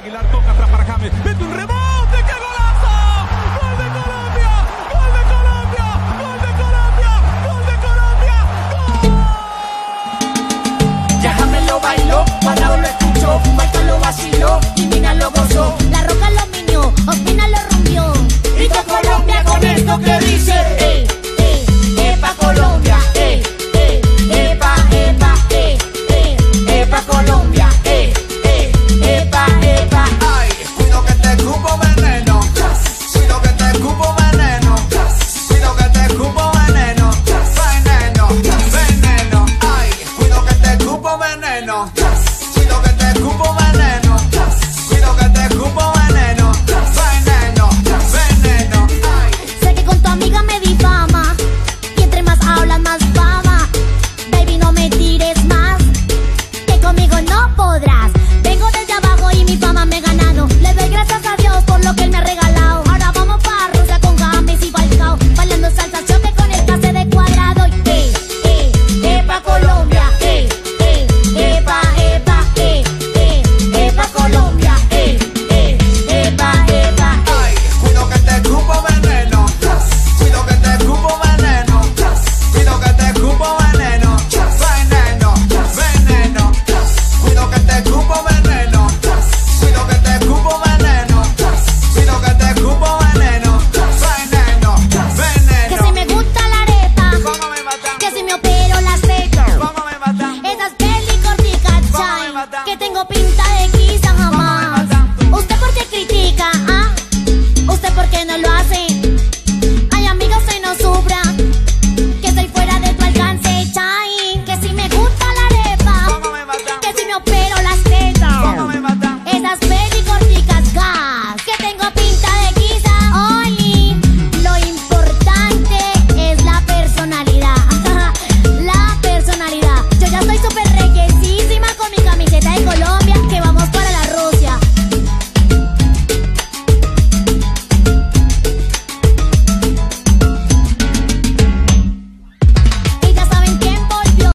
Aguilar toca atrás para James. Mete un rebote.